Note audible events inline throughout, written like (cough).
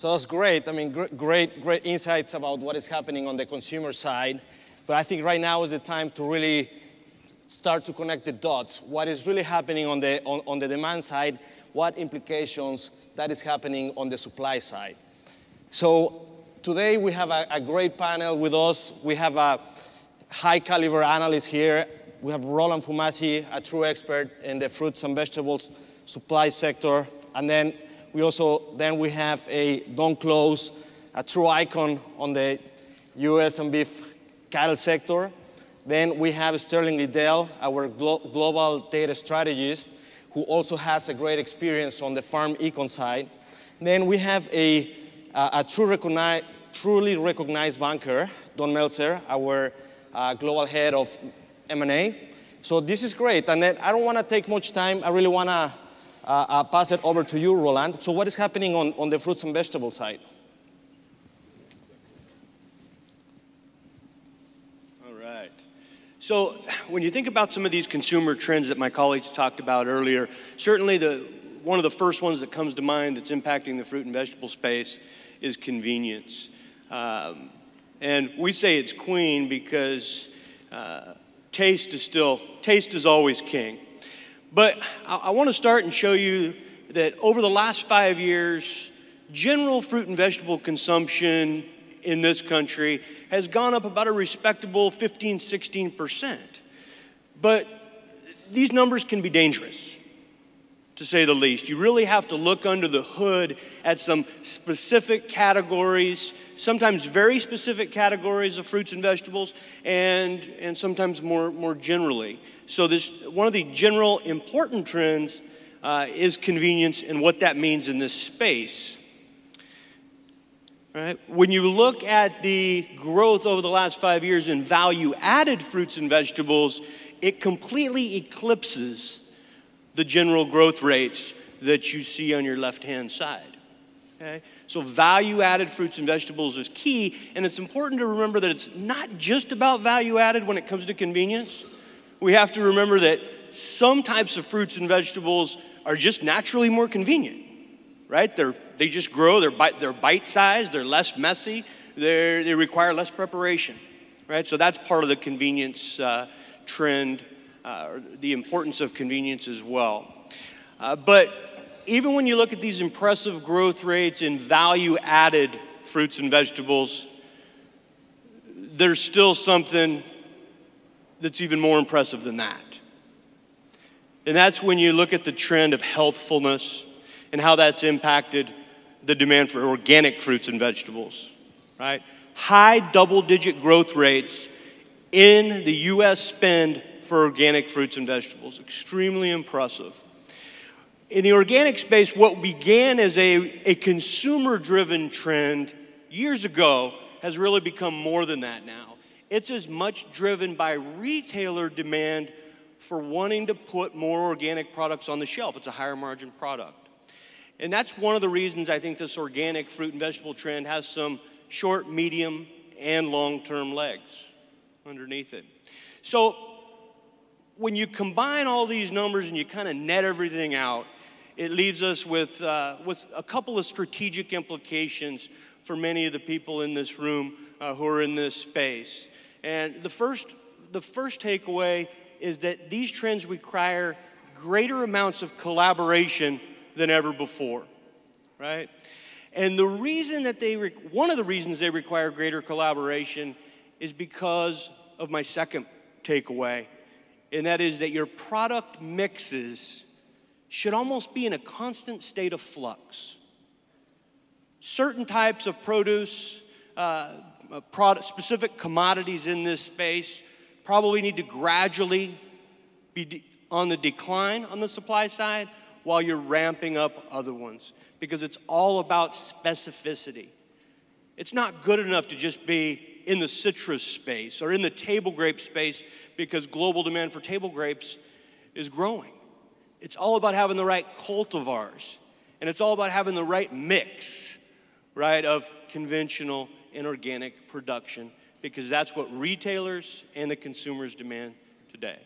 So that's great. I mean, great, great insights about what is happening on the consumer side. But I think right now is the time to really start to connect the dots. What is really happening on the, on, on the demand side, what implications that is happening on the supply side. So today we have a, a great panel with us. We have a high caliber analyst here. We have Roland Fumasi, a true expert in the fruits and vegetables supply sector. And then we also, then we have a Don Close, a true icon on the US and beef cattle sector. Then we have Sterling Liddell, our glo global data strategist, who also has a great experience on the farm econ side. Then we have a, a, a true truly recognized banker, Don Meltzer, our uh, global head of M&A. So this is great. And then I don't want to take much time. I really want to uh, uh, pass it over to you, Roland. So what is happening on, on the fruits and vegetable side? All right. So when you think about some of these consumer trends that my colleagues talked about earlier, certainly the, one of the first ones that comes to mind that's impacting the fruit and vegetable space is convenience. Um, and we say it's queen because uh, taste is still, taste is always king. But I, I want to start and show you that over the last five years, general fruit and vegetable consumption in this country has gone up about a respectable 15, 16%. But these numbers can be dangerous, to say the least. You really have to look under the hood at some specific categories, sometimes very specific categories of fruits and vegetables, and, and sometimes more, more generally. So, this, one of the general important trends uh, is convenience and what that means in this space. Right? When you look at the growth over the last five years in value added fruits and vegetables, it completely eclipses the general growth rates that you see on your left hand side. Okay? So, value added fruits and vegetables is key, and it's important to remember that it's not just about value added when it comes to convenience. We have to remember that some types of fruits and vegetables are just naturally more convenient right? They're, they just grow, they're, bite, they're bite-sized, they're less messy, they're, they require less preparation, right? So that's part of the convenience uh, trend, uh, the importance of convenience as well. Uh, but even when you look at these impressive growth rates in value-added fruits and vegetables, there's still something that's even more impressive than that. And that's when you look at the trend of healthfulness, and how that's impacted the demand for organic fruits and vegetables, right? High double digit growth rates in the US spend for organic fruits and vegetables. Extremely impressive. In the organic space, what began as a, a consumer driven trend years ago has really become more than that now. It's as much driven by retailer demand for wanting to put more organic products on the shelf. It's a higher margin product. And that's one of the reasons I think this organic fruit and vegetable trend has some short, medium, and long term legs underneath it. So when you combine all these numbers and you kind of net everything out, it leaves us with, uh, with a couple of strategic implications for many of the people in this room uh, who are in this space. And the first, the first takeaway is that these trends require greater amounts of collaboration than ever before, right? And the reason that they, one of the reasons they require greater collaboration is because of my second takeaway, and that is that your product mixes should almost be in a constant state of flux. Certain types of produce, uh, uh product, specific commodities in this space probably need to gradually be on the decline on the supply side while you're ramping up other ones because it's all about specificity. It's not good enough to just be in the citrus space or in the table grape space because global demand for table grapes is growing. It's all about having the right cultivars and it's all about having the right mix, right, of conventional and organic production because that's what retailers and the consumers demand today.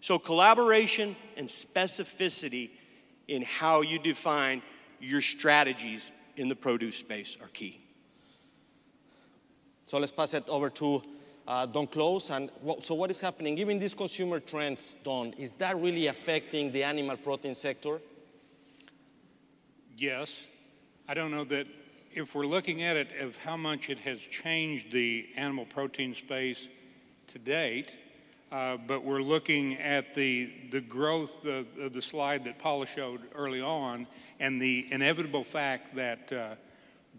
So, collaboration and specificity in how you define your strategies in the produce space are key. So let's pass it over to uh, Don Close. And what, so what is happening? Given these consumer trends, Don, is that really affecting the animal protein sector? Yes. I don't know that if we're looking at it of how much it has changed the animal protein space to date, uh, but we're looking at the, the growth of, of, the slide that Paula showed early on and the inevitable fact that uh,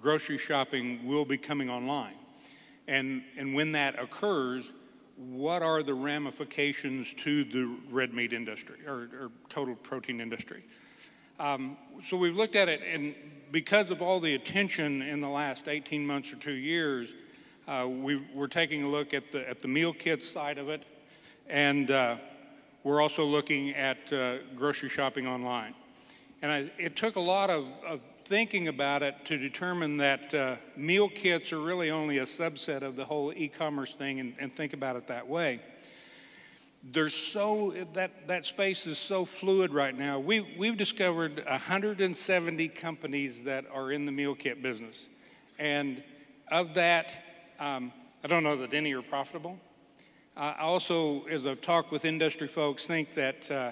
grocery shopping will be coming online. And, and when that occurs, what are the ramifications to the red meat industry or, or total protein industry? Um, so we've looked at it, and because of all the attention in the last 18 months or two years, uh, we, are taking a look at the, at the meal kit side of it, and uh, we're also looking at uh, grocery shopping online. And I, it took a lot of, of, thinking about it to determine that uh, meal kits are really only a subset of the whole e-commerce thing and, and think about it that way there's so that that space is so fluid right now. We we've discovered 170 companies that are in the meal kit business, and of that, um, I don't know that any are profitable. Uh, I also, as I've talked with industry folks, think that uh,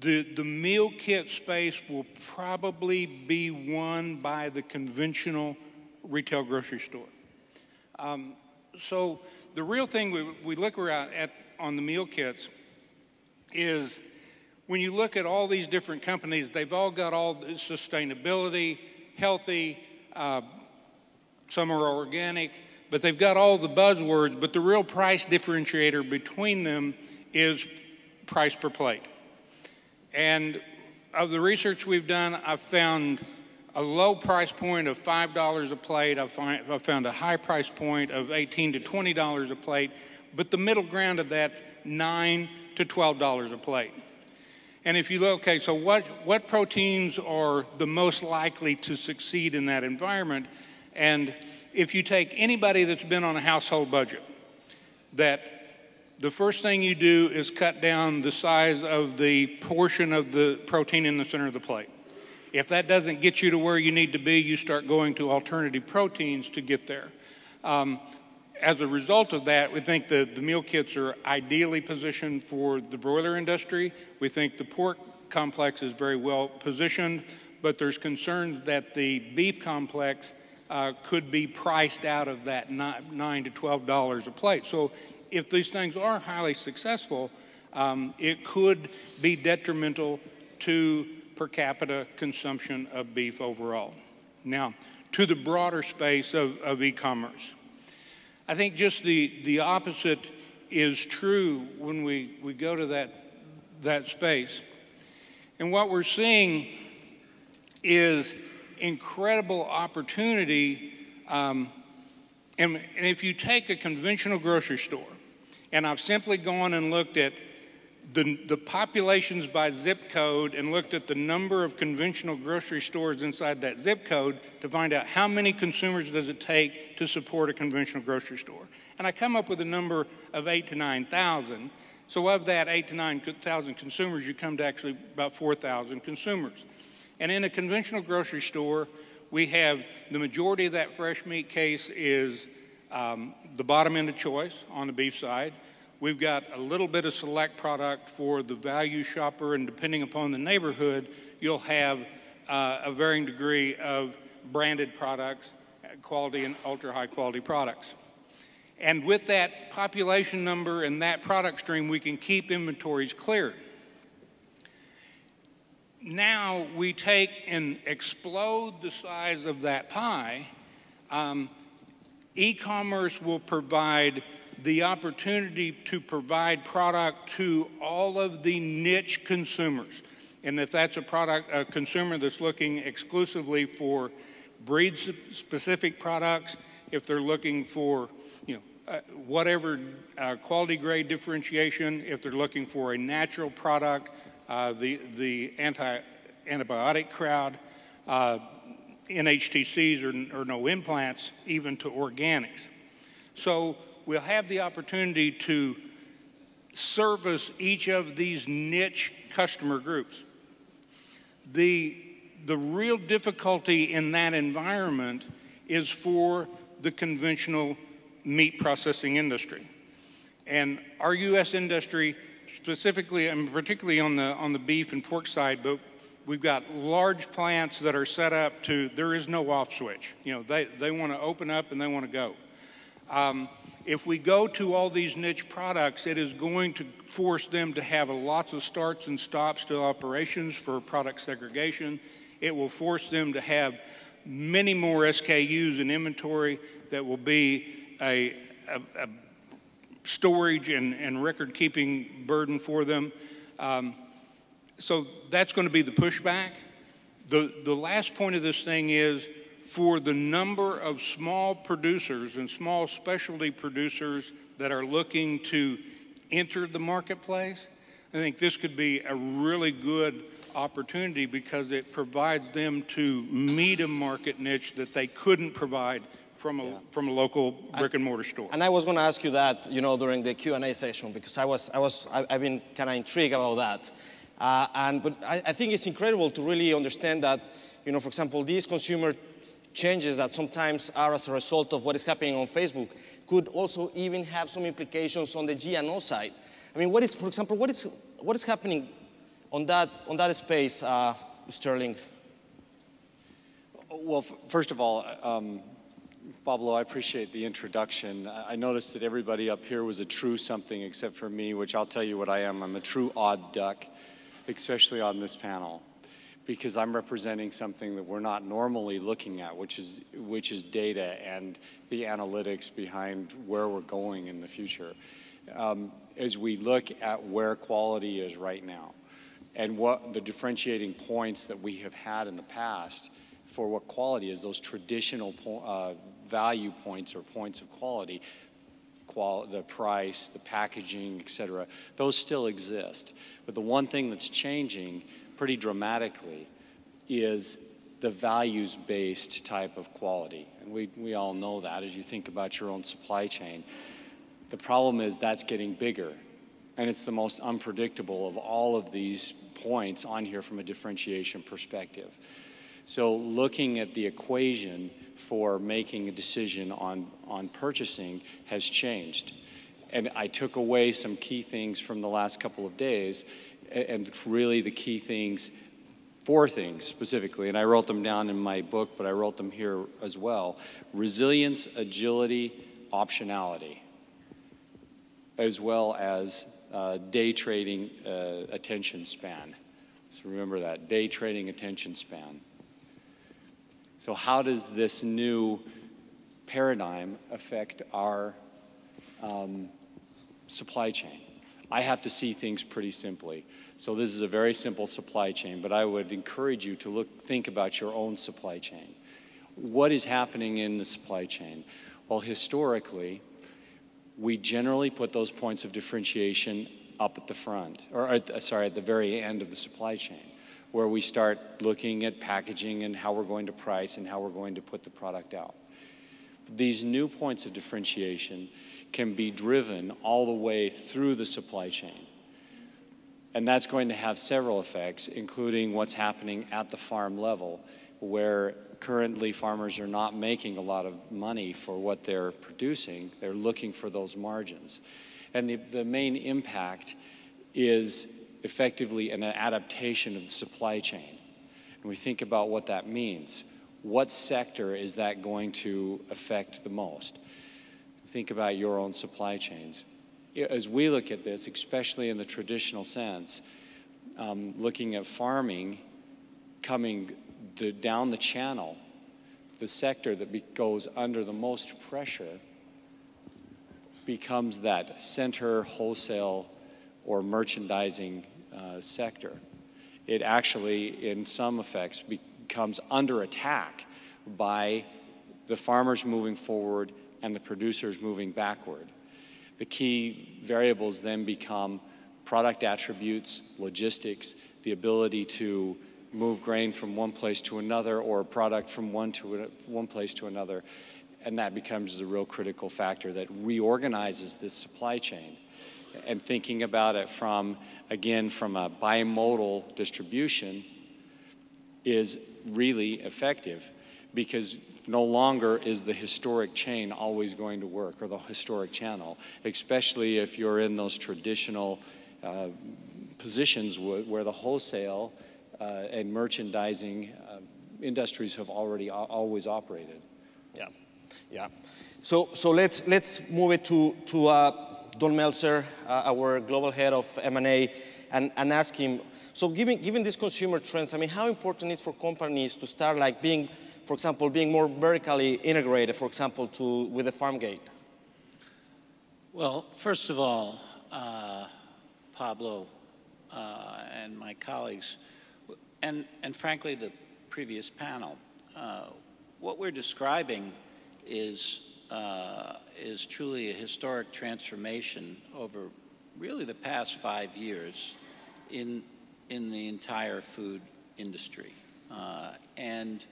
the the meal kit space will probably be won by the conventional retail grocery store. Um, so the real thing we, we look around at on the meal kits is when you look at all these different companies, they've all got all the sustainability, healthy, uh, some are organic, but they've got all the buzzwords, but the real price differentiator between them is price per plate. And of the research we've done, I've found a low price point of $5 a plate. I've, find, I've found a high price point of 18 to $20 a plate but the middle ground of that's nine to twelve dollars a plate. And if you look, okay, so what, what proteins are the most likely to succeed in that environment? And if you take anybody that's been on a household budget, that the first thing you do is cut down the size of the portion of the protein in the center of the plate. If that doesn't get you to where you need to be, you start going to alternative proteins to get there. Um, as a result of that, we think that the meal kits are ideally positioned for the broiler industry. We think the pork complex is very well positioned, but there's concerns that the beef complex uh, could be priced out of that nine to twelve dollars a plate. So, if these things are highly successful, um, it could be detrimental to per capita consumption of beef overall. Now, to the broader space of, of e-commerce. I think just the, the opposite is true when we, we go to that, that space. And what we're seeing is incredible opportunity. Um, and, and if you take a conventional grocery store, and I've simply gone and looked at the, the populations by zip code and looked at the number of conventional grocery stores inside that zip code to find out how many consumers does it take to support a conventional grocery store. And I come up with a number of eight to 9,000. So of that eight to 9,000 consumers, you come to actually about 4,000 consumers. And in a conventional grocery store, we have the majority of that fresh meat case is um, the bottom end of choice on the beef side. We've got a little bit of select product for the value shopper, and depending upon the neighborhood, you'll have uh, a varying degree of branded products, quality and ultra high quality products. And with that population number and that product stream, we can keep inventories cleared. Now we take and explode the size of that pie. Um, e commerce will provide the opportunity to provide product to all of the niche consumers. And if that's a product, a consumer that's looking exclusively for breed specific products, if they're looking for, you know, uh, whatever uh, quality grade differentiation, if they're looking for a natural product, uh, the, the anti antibiotic crowd, uh, NHTCs or, or no implants, even to organics. So we'll have the opportunity to service each of these niche customer groups. The, the real difficulty in that environment is for the conventional meat processing industry. And our U.S. industry, specifically and particularly on the, on the beef and pork side, but we've got large plants that are set up to, there is no off switch. You know, they, they want to open up and they want to go. Um, if we go to all these niche products, it is going to force them to have lots of starts and stops to operations for product segregation. It will force them to have many more SKUs in inventory that will be a, a, a storage and, and record keeping burden for them. Um, so that's going to be the pushback. The, the last point of this thing is for the number of small producers and small specialty producers that are looking to enter the marketplace, I think this could be a really good opportunity because it provides them to meet a market niche that they couldn't provide from a, yeah. from a local brick and mortar store. And I was going to ask you that, you know, during the Q&A session because I was, I was, I, have been kind of intrigued about that. Uh, and, but I, I think it's incredible to really understand that, you know, for example, these consumer changes that sometimes are as a result of what is happening on Facebook could also even have some implications on the G&O side. I mean, what is, for example, what is, what is happening on that, on that space, uh, Sterling? Well, first of all, um, Pablo, I appreciate the introduction. I noticed that everybody up here was a true something except for me, which I'll tell you what I am. I'm a true odd duck, especially on this panel because I'm representing something that we're not normally looking at, which is, which is data and the analytics behind where we're going in the future. Um, as we look at where quality is right now and what the differentiating points that we have had in the past for what quality is, those traditional po uh, value points or points of quality, qual the price, the packaging, et cetera, those still exist. But the one thing that's changing pretty dramatically is the values-based type of quality. And we, we all know that as you think about your own supply chain. The problem is that's getting bigger. And it's the most unpredictable of all of these points on here from a differentiation perspective. So looking at the equation for making a decision on, on purchasing has changed. And I took away some key things from the last couple of days and really the key things, four things specifically, and I wrote them down in my book, but I wrote them here as well. Resilience, agility, optionality, as well as uh, day trading uh, attention span. So remember that, day trading attention span. So how does this new paradigm affect our um, supply chain? I have to see things pretty simply. So this is a very simple supply chain, but I would encourage you to look, think about your own supply chain. What is happening in the supply chain? Well, historically, we generally put those points of differentiation up at the front, or at, uh, sorry, at the very end of the supply chain, where we start looking at packaging and how we're going to price and how we're going to put the product out. These new points of differentiation can be driven all the way through the supply chain. And that's going to have several effects, including what's happening at the farm level, where currently farmers are not making a lot of money for what they're producing. They're looking for those margins. And the, the main impact is effectively an adaptation of the supply chain. And we think about what that means. What sector is that going to affect the most? think about your own supply chains. As we look at this, especially in the traditional sense, um, looking at farming coming the, down the channel, the sector that be, goes under the most pressure becomes that center wholesale or merchandising uh, sector. It actually, in some effects, becomes under attack by the farmers moving forward and the producers moving backward. The key variables then become product attributes, logistics, the ability to move grain from one place to another or a product from one, to one place to another. And that becomes the real critical factor that reorganizes this supply chain. And thinking about it from, again, from a bimodal distribution, is really effective because no longer is the historic chain always going to work or the historic channel, especially if you're in those traditional uh, positions where the wholesale uh, and merchandising uh, industries have already always operated. Yeah, yeah. So, so let's, let's move it to, to uh, Don Meltzer, uh, our global head of M&A, and, and ask him, so given, given these consumer trends, I mean, how important is for companies to start like being for example, being more vertically integrated, for example, to, with the farm gate? Well, first of all, uh, Pablo uh, and my colleagues, and, and frankly the previous panel, uh, what we're describing is, uh, is truly a historic transformation over really the past five years in, in the entire food industry. Uh, and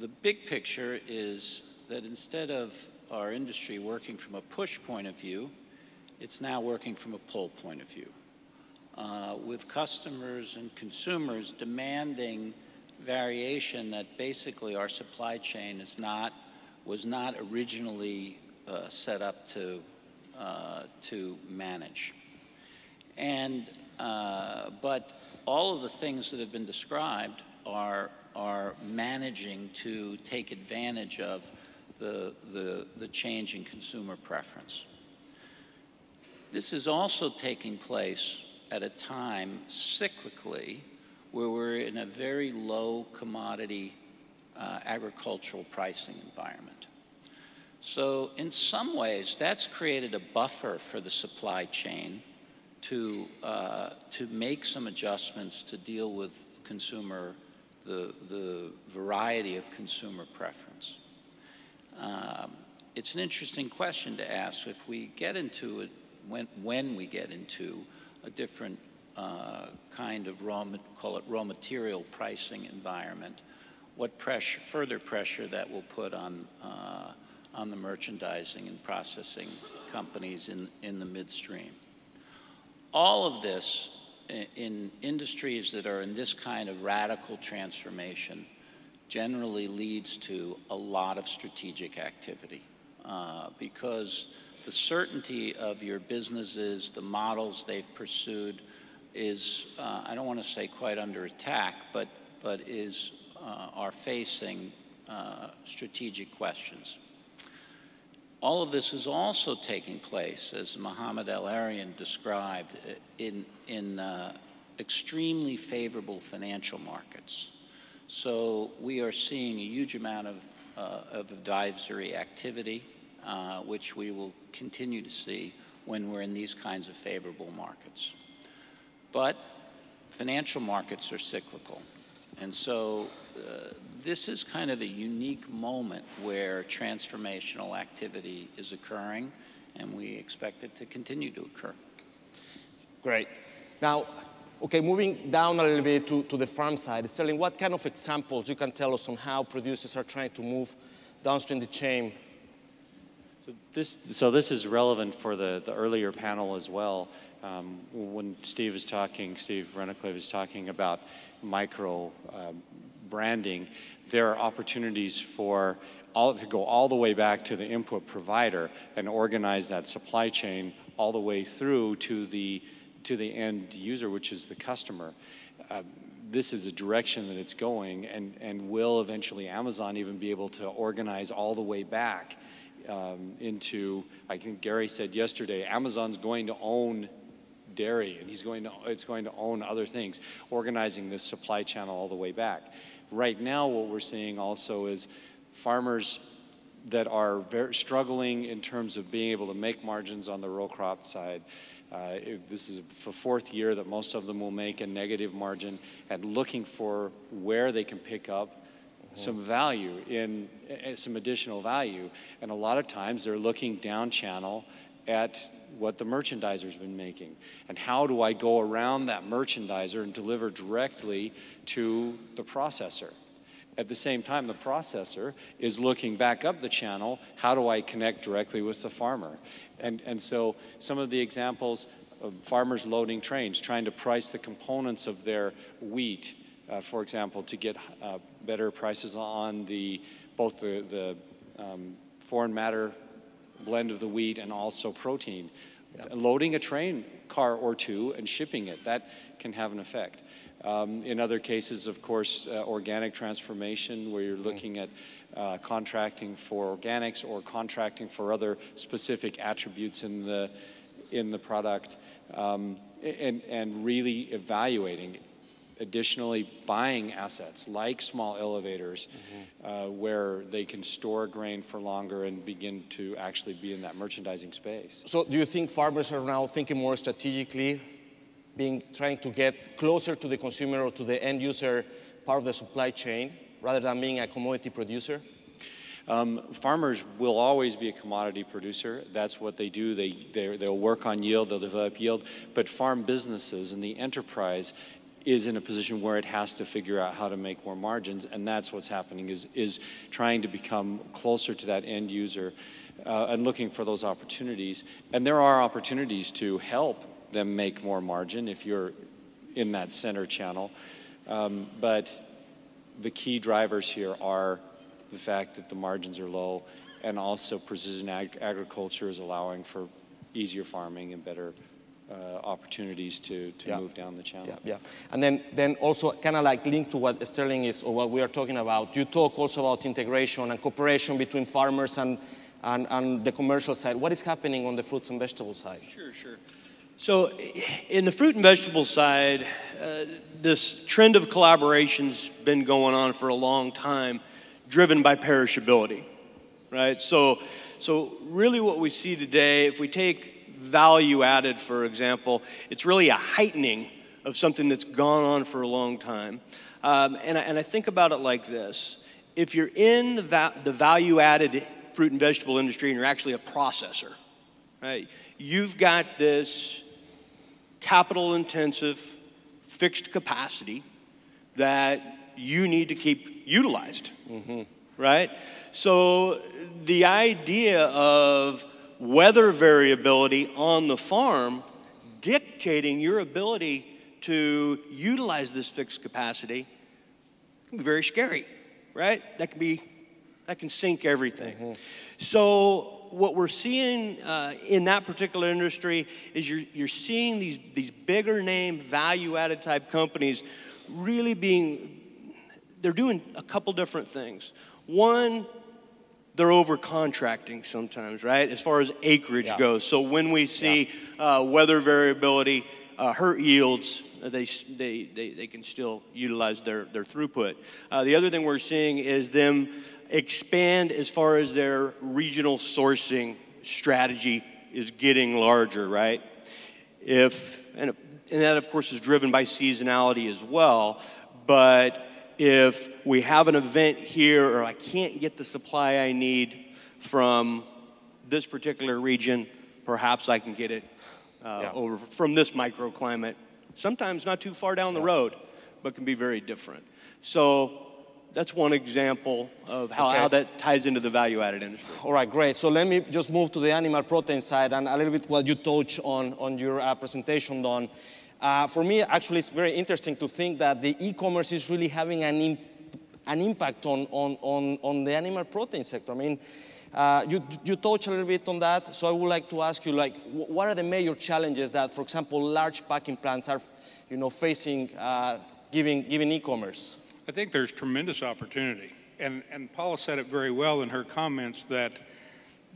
the big picture is that instead of our industry working from a push point of view, it's now working from a pull point of view. Uh, with customers and consumers demanding variation that basically our supply chain is not, was not originally uh, set up to, uh, to manage. And, uh, but all of the things that have been described are are managing to take advantage of the, the, the change in consumer preference. This is also taking place at a time cyclically where we're in a very low commodity uh, agricultural pricing environment. So in some ways, that's created a buffer for the supply chain to, uh, to make some adjustments to deal with consumer the, the variety of consumer preference. Um, it's an interesting question to ask if we get into it, when, when we get into a different uh, kind of raw, call it raw material pricing environment, what pressure, further pressure that will put on, uh, on the merchandising and processing companies in, in the midstream. All of this in industries that are in this kind of radical transformation generally leads to a lot of strategic activity uh, because the certainty of your businesses, the models they've pursued is, uh, I don't want to say quite under attack, but, but is, uh, are facing uh, strategic questions. All of this is also taking place, as Mohamed El-Erian described, in, in uh, extremely favorable financial markets. So we are seeing a huge amount of, uh, of advisory activity, uh, which we will continue to see when we're in these kinds of favorable markets. But financial markets are cyclical. And so uh, this is kind of a unique moment where transformational activity is occurring, and we expect it to continue to occur. Great. Now, okay, moving down a little bit to, to the farm side, Sterling, what kind of examples you can tell us on how producers are trying to move downstream the chain? So this, so this is relevant for the, the earlier panel as well. Um, when Steve was talking, Steve Rannekleiv was talking about micro um, branding, there are opportunities for all, to go all the way back to the input provider and organize that supply chain all the way through to the, to the end user, which is the customer. Uh, this is a direction that it's going, and, and will eventually Amazon even be able to organize all the way back um, into, I think Gary said yesterday, Amazon's going to own dairy and he's going to, it's going to own other things, organizing this supply channel all the way back. Right now, what we're seeing also is farmers that are very struggling in terms of being able to make margins on the row crop side. Uh, this is the fourth year that most of them will make a negative margin and looking for where they can pick up some value in uh, some additional value. And a lot of times they're looking down channel at what the merchandiser's been making. And how do I go around that merchandiser and deliver directly to the processor? At the same time, the processor is looking back up the channel, how do I connect directly with the farmer? And, and so some of the examples of farmers loading trains, trying to price the components of their wheat uh, for example, to get uh, better prices on the both the, the um, foreign matter blend of the wheat and also protein. Loading a train car or two and shipping it, that can have an effect. Um, in other cases, of course, uh, organic transformation, where you're mm-hmm. looking at uh, contracting for organics or contracting for other specific attributes in the, in the product, um, and, and really evaluating additionally buying assets like small elevators mm-hmm. uh, where they can store grain for longer and begin to actually be in that merchandising space. So do you think farmers are now thinking more strategically, being trying to get closer to the consumer or to the end user part of the supply chain rather than being a commodity producer? Um, farmers will always be a commodity producer. That's what they do. They, they'll work on yield, they'll develop yield. But farm businesses and the enterprise is in a position where it has to figure out how to make more margins, and that's what's happening is, is trying to become closer to that end user uh, and looking for those opportunities. And there are opportunities to help them make more margin if you're in that center channel. Um, but the key drivers here are the fact that the margins are low and also precision ag agriculture is allowing for easier farming and better uh, opportunities to, to yeah. move down the channel. Yeah, yeah. And then, then also kind of like linked to what Sterling is, or what we are talking about, you talk also about integration and cooperation between farmers and, and, and the commercial side. What is happening on the fruits and vegetable side? Sure, sure. So in the fruit and vegetable side, uh, this trend of collaboration's been going on for a long time, driven by perishability, right? So, so really what we see today, if we take value added, for example, it's really a heightening of something that's gone on for a long time. Um, and, I, and I think about it like this if you're in the, va- the value added fruit and vegetable industry and you're actually a processor, right, you've got this capital intensive fixed capacity that you need to keep utilized, mm-hmm. right? So the idea of weather variability on the farm dictating your ability to utilize this fixed capacity can be very scary, right? That can be that can sink everything. Mm-hmm. So what we're seeing uh, in that particular industry is you're, you're seeing these, these bigger name value added type companies really being they're doing a couple different things one they're over contracting sometimes, right? As far as acreage yeah. goes. So when we see yeah. uh, weather variability uh, hurt yields, uh, they, they, they, they can still utilize their, their throughput. Uh, the other thing we're seeing is them expand as far as their regional sourcing strategy is getting larger, right? If, and, and that of course is driven by seasonality as well, but if we have an event here or I can't get the supply I need from this particular region, perhaps I can get it uh, yeah. over from this microclimate. Sometimes not too far down the road, but can be very different. So that's one example of how, okay. how that ties into the value added industry. All right, great. So let me just move to the animal protein side and a little bit what you touched on on your uh, presentation, Don. Uh, for me, actually, it's very interesting to think that the e-commerce is really having an, imp an impact on, on, on, on the animal protein sector. I mean, uh, you, you touched a little bit on that, so I would like to ask you, like, what are the major challenges that, for example, large packing plants are, you know, facing uh, giving, giving e-commerce? I think there's tremendous opportunity. And, and Paula said it very well in her comments that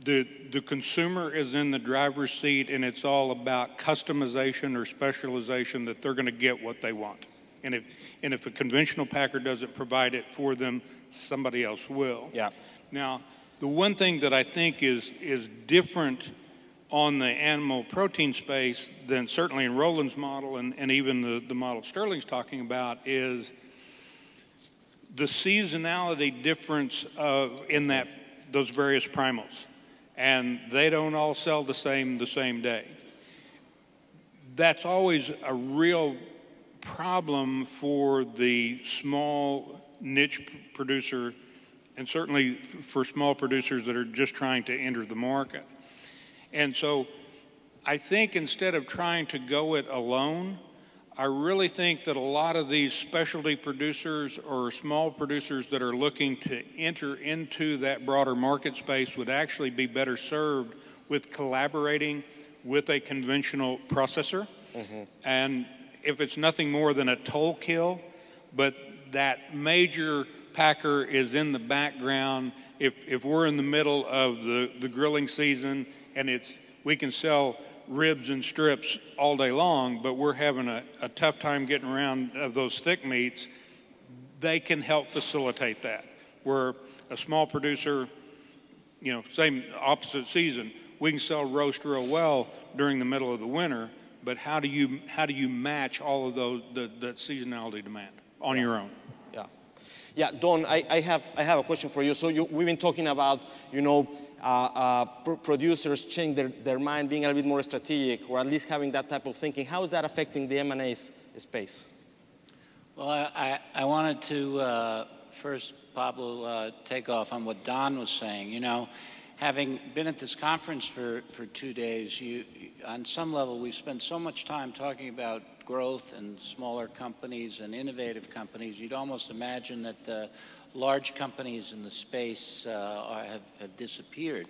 the, the consumer is in the driver's seat and it's all about customization or specialization that they're going to get what they want. And if, and if a conventional packer doesn't provide it for them, somebody else will. Yeah. Now, the one thing that I think is, is different on the animal protein space than certainly in Roland's model and, and even the, the model Sterling's talking about is the seasonality difference of, in that those various primals and they don't all sell the same the same day. That's always a real problem for the small niche producer and certainly for small producers that are just trying to enter the market. And so I think instead of trying to go it alone, I really think that a lot of these specialty producers or small producers that are looking to enter into that broader market space would actually be better served with collaborating with a conventional processor. Mm-hmm. And if it's nothing more than a toll kill, but that major packer is in the background. If, if we're in the middle of the, the grilling season and it's we can sell ribs and strips all day long, but we're having a, a tough time getting around of those thick meats, they can help facilitate that. Where a small producer, you know, same opposite season, we can sell roast real well during the middle of the winter, but how do you how do you match all of those the, the seasonality demand on yeah. your own? Yeah, yeah, Don, I, I have I have a question for you. So you, we've been talking about you know uh, uh, pr producers change their, their mind, being a little bit more strategic, or at least having that type of thinking. How is that affecting the M&A space? Well, I, I wanted to uh, first, Pablo, uh, take off on what Don was saying. You know, having been at this conference for, for two days, you, on some level, we've spent so much time talking about growth and smaller companies and innovative companies, you'd almost imagine that the large companies in the space uh, have, have, disappeared.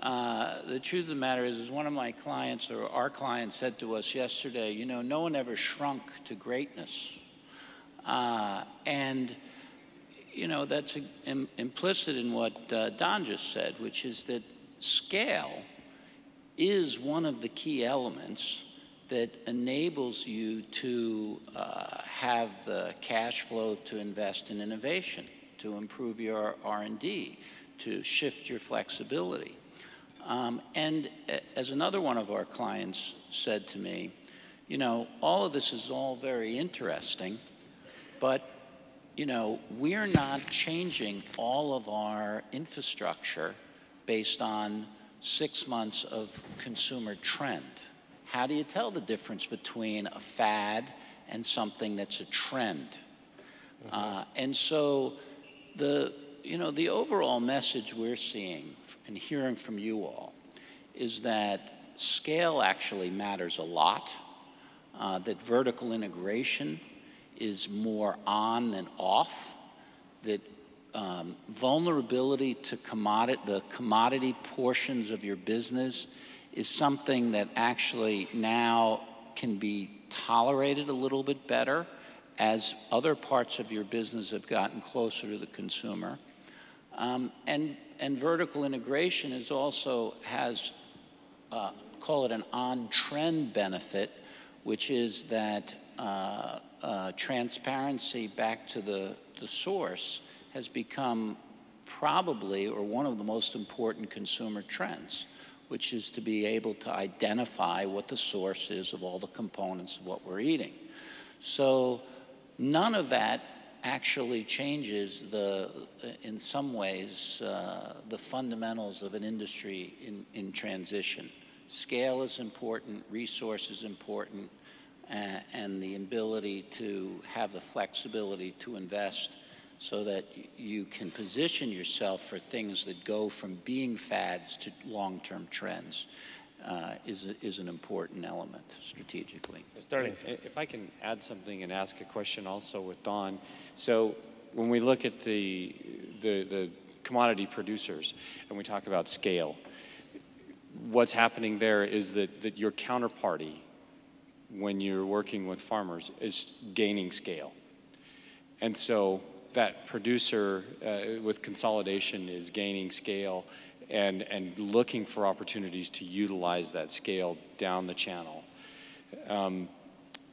Uh, the truth of the matter is, is one of my clients or our client said to us yesterday, you know, no one ever shrunk to greatness. Uh, and, you know, that's Im implicit in what uh, Don just said, which is that scale is one of the key elements that enables you to uh, have the cash flow to invest in innovation to improve your R&D, to shift your flexibility. Um, and as another one of our clients said to me, you know, all of this is all very interesting, but, you know, we're not changing all of our infrastructure based on six months of consumer trend. How do you tell the difference between a fad and something that's a trend? Mm -hmm. uh, and so the, you know, the overall message we're seeing and hearing from you all is that scale actually matters a lot, uh, that vertical integration is more on than off, that um, vulnerability to commodity, the commodity portions of your business is something that actually now can be tolerated a little bit better as other parts of your business have gotten closer to the consumer. Um, and, and vertical integration is also has, uh, call it an on-trend benefit, which is that uh, uh, transparency back to the, the source has become probably or one of the most important consumer trends, which is to be able to identify what the source is of all the components of what we're eating. So None of that actually changes the, in some ways, uh, the fundamentals of an industry in, in transition. Scale is important, resource is important, uh, and the ability to have the flexibility to invest so that you can position yourself for things that go from being fads to long-term trends uh, is, is an important element strategically. Sterling, if I can add something and ask a question also with Don. So when we look at the, the, the commodity producers and we talk about scale, what's happening there is that, that your counterparty, when you're working with farmers, is gaining scale. And so that producer uh, with consolidation is gaining scale and, and looking for opportunities to utilize that scale down the channel. Um,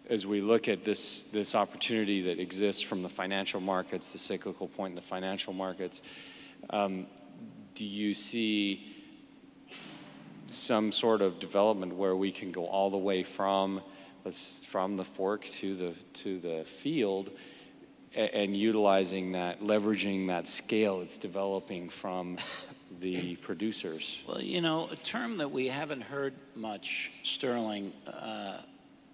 as we look at this, this opportunity that exists from the financial markets, the cyclical point in the financial markets, um, do you see some sort of development where we can go all the way from, from the fork to the, to the field and, and utilizing that, leveraging that scale that's developing from the producers? Well, you know, a term that we haven't heard much, Sterling, uh,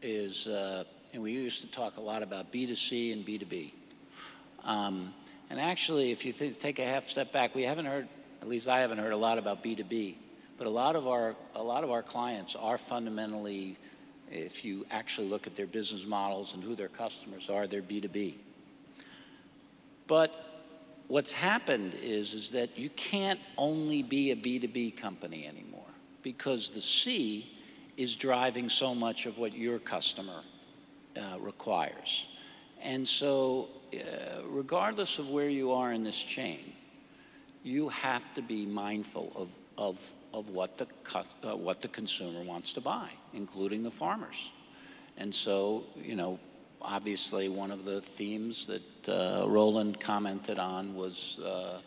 is, uh, and we used to talk a lot about B2C and B2B. Um, and actually, if you take a half step back, we haven't heard, at least I haven't heard a lot about B2B. But a lot of our, a lot of our clients are fundamentally If you actually look at their business models and who their customers are, they're B2B. But what's happened is, is that you can't only be a B2B company anymore because the C is driving so much of what your customer uh, requires. And so, uh, regardless of where you are in this chain, you have to be mindful of, of, of what, the, uh, what the consumer wants to buy, including the farmers. And so, you know, obviously one of the themes that uh, Roland commented on was, uh,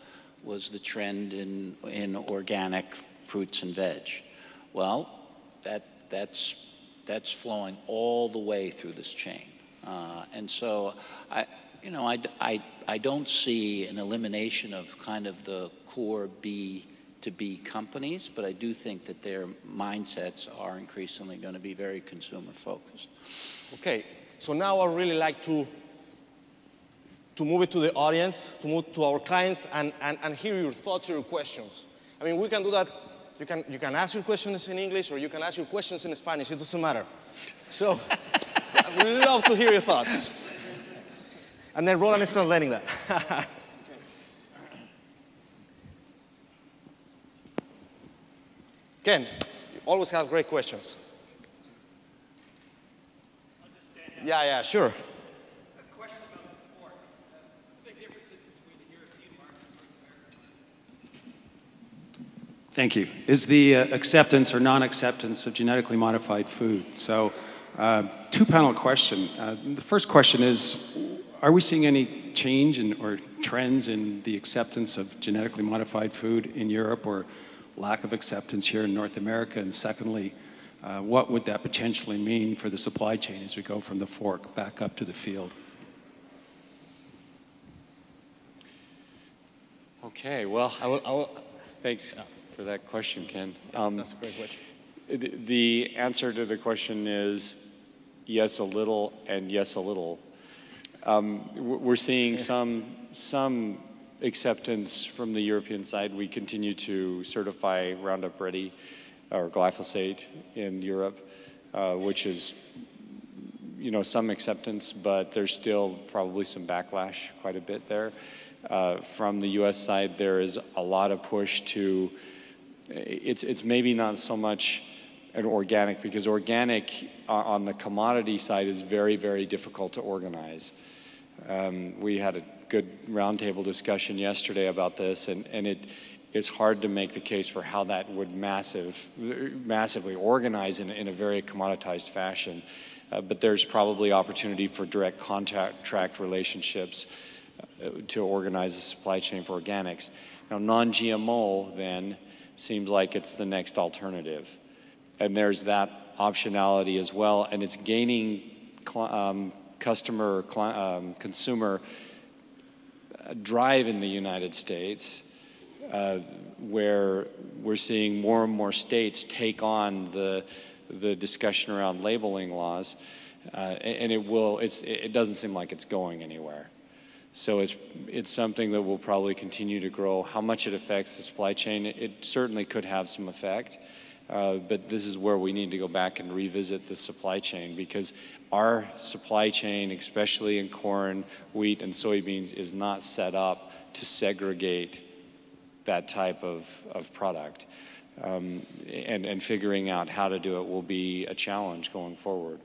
was the trend in, in organic fruits and veg. Well, that, that's, that's flowing all the way through this chain. Uh, and so I, you know, I, I, I don't see an elimination of kind of the core B to B companies, but I do think that their mindsets are increasingly going to be very consumer focused. Okay, so now I really like to to move it to the audience, to move to our clients, and, and, and hear your thoughts, your questions. I mean, we can do that. You can, you can ask your questions in English or you can ask your questions in Spanish. It doesn't matter. So, (laughs) I would love to hear your thoughts. And then Roland is translating that. (laughs) Ken, you always have great questions. Yeah, yeah, sure. Thank you. Is the uh, acceptance or non-acceptance of genetically modified food? So, uh, two-panel question. Uh, the first question is, are we seeing any change in, or trends in the acceptance of genetically modified food in Europe or lack of acceptance here in North America? And secondly, uh, what would that potentially mean for the supply chain as we go from the fork back up to the field? Okay, well, I will, I will, thanks for that question, Ken. Um, that's a great question. the, the answer to the question is yes, a little, and yes, a little. Um, we're seeing some, some acceptance from the European side. We continue to certify Roundup Ready or glyphosate in Europe, uh, which is, you know, some acceptance, but there's still probably some backlash, quite a bit there. Uh, from the U.S. side, there is a lot of push to. It's it's maybe not so much an organic because organic uh, on the commodity side is very very difficult to organize. Um, we had a good roundtable discussion yesterday about this, and, and it, it's hard to make the case for how that would massive, massively organize in, in a very commoditized fashion. Uh, but there's probably opportunity for direct contract relationships uh, to organize a supply chain for organics. Now, non-GMO then seems like it's the next alternative. And there's that optionality as well, and it's gaining um, customer, um, consumer drive in the United States, uh, where we're seeing more and more states take on the, the discussion around labeling laws, uh, and it will, it's, it doesn't seem like it's going anywhere. So it's, it's something that will probably continue to grow. How much it affects the supply chain, it certainly could have some effect. Uh, but this is where we need to go back and revisit the supply chain because our supply chain, especially in corn, wheat, and soybeans, is not set up to segregate that type of, of product. Um, and, and figuring out how to do it will be a challenge going forward.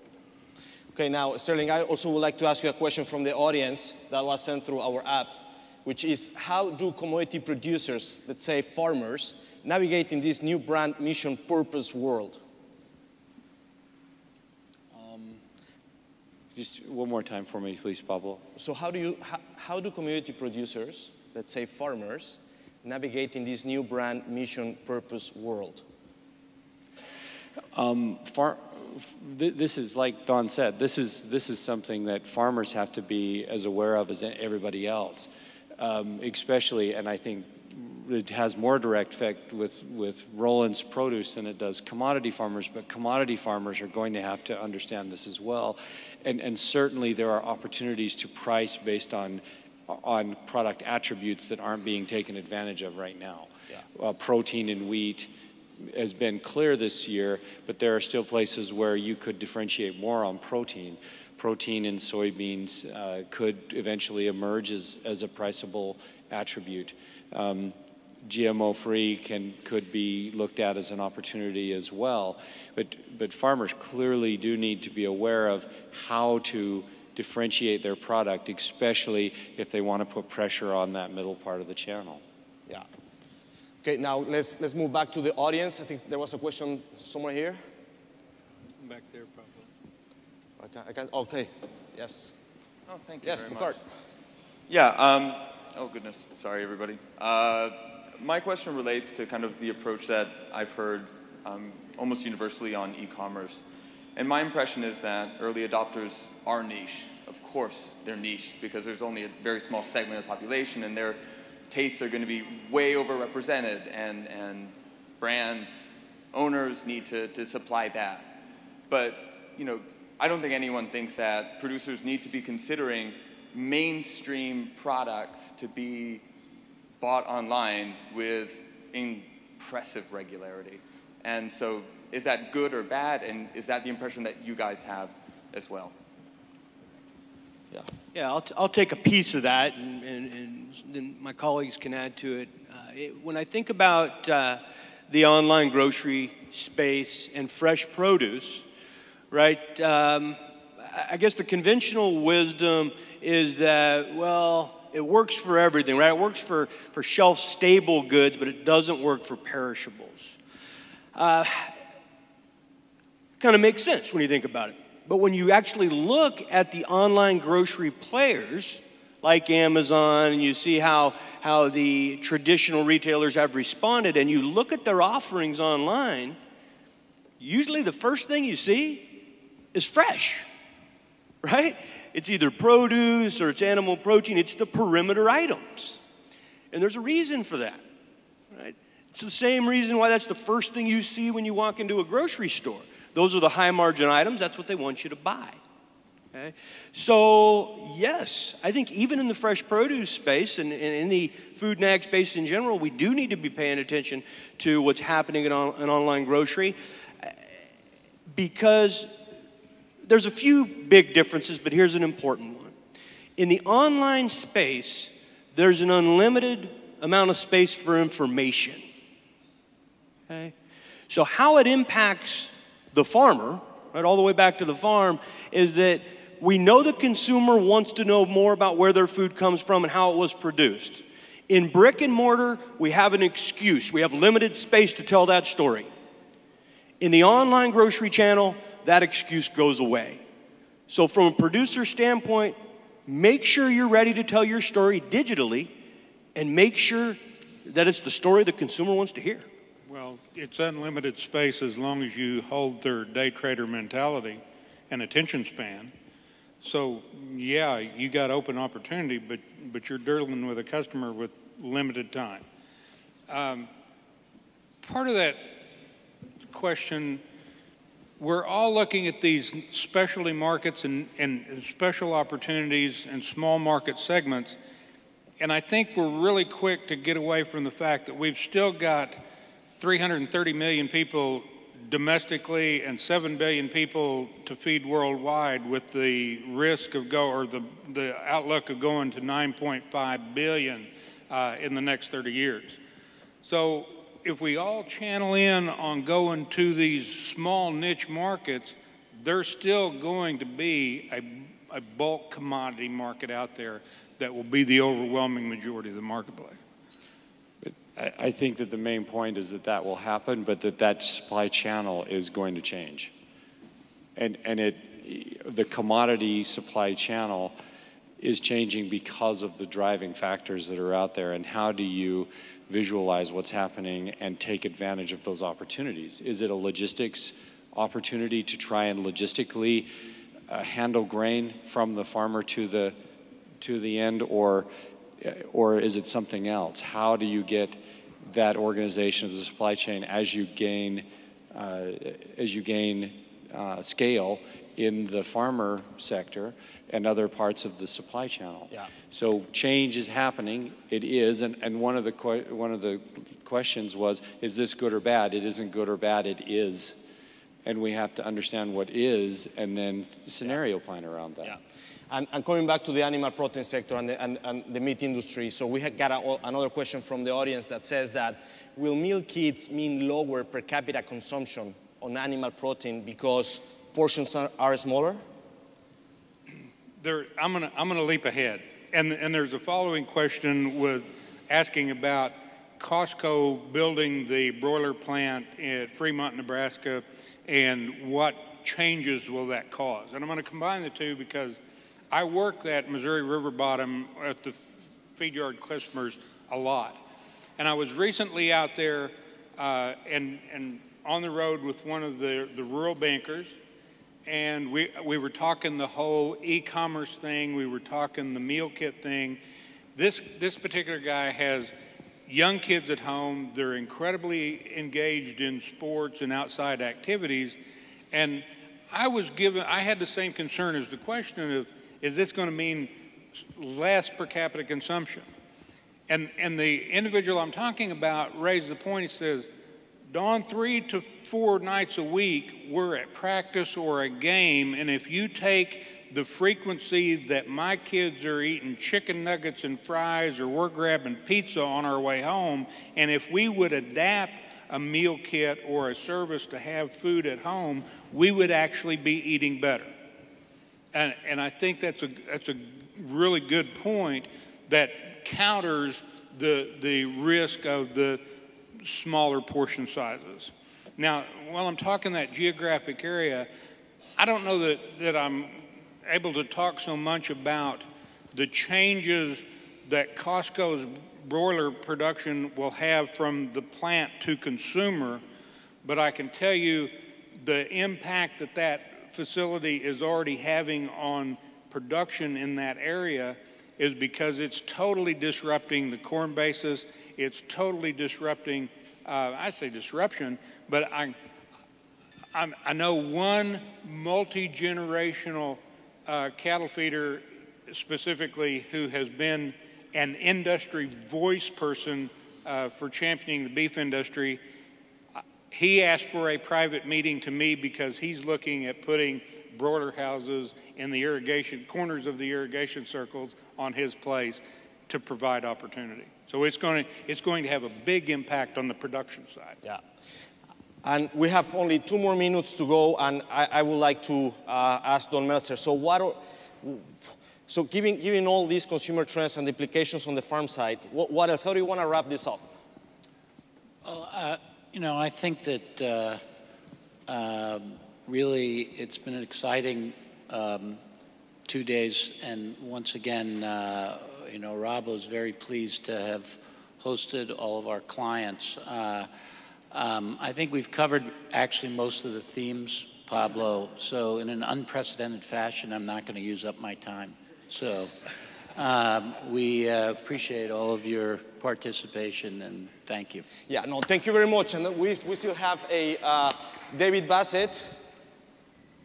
Okay, now, Sterling, I also would like to ask you a question from the audience that was sent through our app, which is how do commodity producers, let's say farmers, navigate in this new brand mission purpose world? Just one more time for me, please, Pablo. So how do you how, how do community producers, let's say farmers, navigate in this new brand mission purpose world? Um, far, this is like Don said. This is this is something that farmers have to be as aware of as everybody else, um, especially. And I think it has more direct effect with, with Roland's produce than it does commodity farmers, but commodity farmers are going to have to understand this as well. And, and certainly there are opportunities to price based on, on product attributes that aren't being taken advantage of right now. Yeah. Uh, protein in wheat, has been clear this year, but there are still places where you could differentiate more on protein. Protein in soybeans uh, could eventually emerge as, as a priceable attribute. Um, GMO-free can could be looked at as an opportunity as well, but but farmers clearly do need to be aware of how to differentiate their product, especially if they want to put pressure on that middle part of the channel. Yeah. Okay, now let's, let's move back to the audience. I think there was a question somewhere here. Back there, probably. I can, I can, okay, yes. Oh, thank you Yes, very McCart. Yeah, um, oh goodness, sorry everybody. Uh, my question relates to kind of the approach that I've heard um, almost universally on e-commerce. And my impression is that early adopters are niche. Of course they're niche because there's only a very small segment of the population and their tastes are going to be way overrepresented and, and brand owners need to, to supply that. But, you know, I don't think anyone thinks that producers need to be considering mainstream products to be bought online with impressive regularity. And so is that good or bad? And is that the impression that you guys have as well? Yeah. Yeah, I'll, t- I'll take a piece of that, and, and, and then my colleagues can add to it. Uh, it when I think about uh, the online grocery space and fresh produce, right, um, I- guess the conventional wisdom is that, well, it works for everything, right? It works for, for shelf stable goods, but it doesn't work for perishables. Uh, kind of makes sense when you think about it. But when you actually look at the online grocery players, like Amazon, and you see how, how the traditional retailers have responded, and you look at their offerings online, usually the first thing you see is fresh, (laughs) right? It's either produce or it's animal protein, it's the perimeter items. And there's a reason for that, right? It's the same reason why that's the first thing you see when you walk into a grocery store. Those are the high margin items, that's what they want you to buy. Okay? So, yes, I think even in the fresh produce space and, and in the food and ag space in general, we do need to be paying attention to what's happening in, on, in online grocery uh, because there's a few big differences, but here's an important one. In the online space, there's an unlimited amount of space for information. Okay? So, how it impacts the farmer, right, all the way back to the farm, is that we know the consumer wants to know more about where their food comes from and how it was produced. In brick and mortar, we have an excuse. We have limited space to tell that story. In the online grocery channel, that excuse goes away. So, from a producer standpoint, make sure you're ready to tell your story digitally and make sure that it's the story the consumer wants to hear. Well, it's unlimited space as long as you hold their day trader mentality and attention span. So, yeah, you got open opportunity, but, but you're dealing with a customer with limited time. Um, part of that question, we're all looking at these specialty markets and, and, and special opportunities and small market segments, and I think we're really quick to get away from the fact that we've still got 330 million people domestically and 7 billion people to feed worldwide with the risk of go or the, the outlook of going to 9.5 billion uh, in the next 30 years. So if we all channel in on going to these small niche markets, there's still going to be a, a bulk commodity market out there that will be the overwhelming majority of the marketplace. I, think that the main point is that that will happen, but that that supply channel is going to change. And, and it, the commodity supply channel is changing because of the driving factors that are out there. And how do you visualize what's happening and take advantage of those opportunities? Is it a logistics opportunity to try and logistically uh, handle grain from the farmer to the, to the end, or, or is it something else? How do you get that organization of the supply chain as you gain, uh, as you gain uh, scale in the farmer sector and other parts of the supply channel. Yeah. So change is happening. It is, and, and one of the one of the questions was, is this good or bad? It isn't good or bad, it is. And we have to understand what is and then scenario plan around that. Yeah. And, and, coming back to the animal protein sector and the, and, and the meat industry, so we had got a, another question from the audience that says that will meal kits mean lower per capita consumption on animal protein because portions are, are smaller? There, I'm going to leap ahead. And, and there's a following question with asking about Costco building the broiler plant at Fremont, Nebraska, and what changes will that cause? And I'm going to combine the two because I work at Missouri River Bottom at the feed yard customers a lot. And I was recently out there uh, and, and on the road with one of the, the rural bankers, and we, we were talking the whole e-commerce thing, we were talking the meal kit thing. This, this particular guy has young kids at home. They're incredibly engaged in sports and outside activities. And I was given, I had the same concern as the question of, is this going to mean less per capita consumption? And, and the individual I'm talking about raised the point, he says, Don, three to four nights a week, we're at practice or a game, and if you take the frequency that my kids are eating chicken nuggets and fries or we're grabbing pizza on our way home, and if we would adapt a meal kit or a service to have food at home, we would actually be eating better. And, and I think that's a, that's a really good point that counters the, the risk of the smaller portion sizes. Now, while I'm talking that geographic area, I don't know that, that I'm able to talk so much about the changes that Costco's broiler production will have from the plant to consumer, but I can tell you the impact that that facility is already having on production in that area is because it's totally disrupting the corn basis. It's totally disrupting, uh, I say disruption, but I, I, I know one multi generational uh, cattle feeder specifically who has been an industry voice person uh, for championing the beef industry. He asked for a private meeting to me because he's looking at putting broiler houses in the irrigation corners of the irrigation circles on his place to provide opportunity. So it's going to, it's going to have a big impact on the production side. Yeah. And we have only two more minutes to go, and I, I would like to uh, ask Don Meltzer. So, what are, so given, given all these consumer trends and implications on the farm side, what, what else? How do you want to wrap this up? Well, uh, you know, I think that uh, um, really it's been an exciting um, two days, and once again, uh, you know, Rabo was very pleased to have hosted all of our clients. Uh, um, I think we've covered actually most of the themes, Pablo. So in an unprecedented fashion, I'm not going to use up my time. So um, we uh, appreciate all of your participation and thank you. Yeah, no, thank you very much. And we, we still have a uh, David Bassett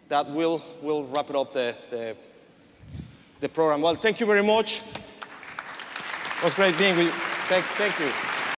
that will will wrap it up the, the, the program. Well, thank you very much. It was great being with you. Thank, thank you.